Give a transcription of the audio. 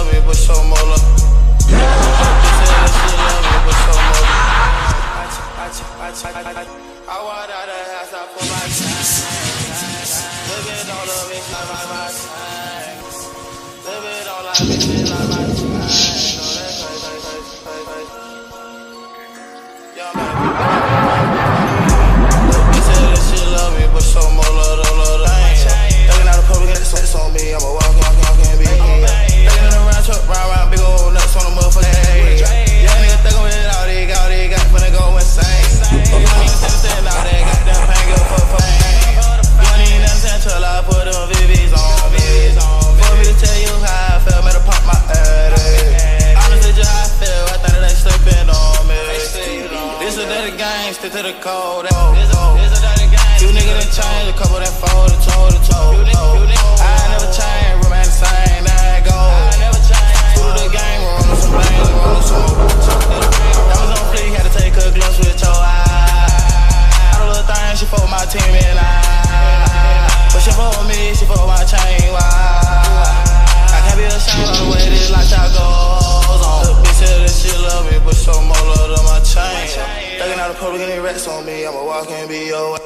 love. Me, but so more love. I walked out the house, I put my chain. Living on the bitch like my, my chain. Living on like bitch like my. No, that she love me, but so more love, love, love. Thugging out the public, sex on me. I'm a This dirty gang, stick to the code. Eh. You nigga done change a couple that fold to toe to toe. Oh. I never change, remain the same, now I go. Two to the game, we're on some bangs, we're on some Diamonds on fleek, had to take a glimpse with your eye. All the little things, she fuck my team and I. But she fuck me, she fuck my out the public, any racks on me, I'ma walk and be your